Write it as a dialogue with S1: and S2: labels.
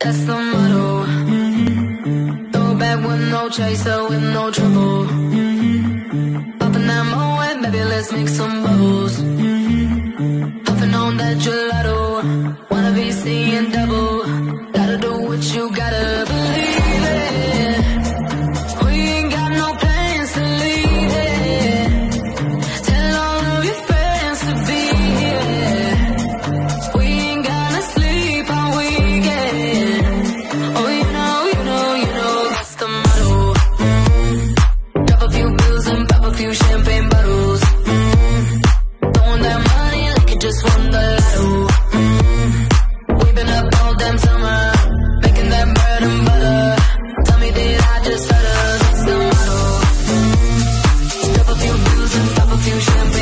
S1: That's the motto. Throw back with no chaser, with no trouble. In that moment, baby, let's make some bubbles. Puffing on that gelato. Wanna be seeing double. Gotta do what you gotta just won the lotto. Mm -hmm. We've been up all damn summer, making that bread and butter. Tell me, did I just stutter? That's the motto. Mm -hmm. Stop a few bills and pop a few champagne.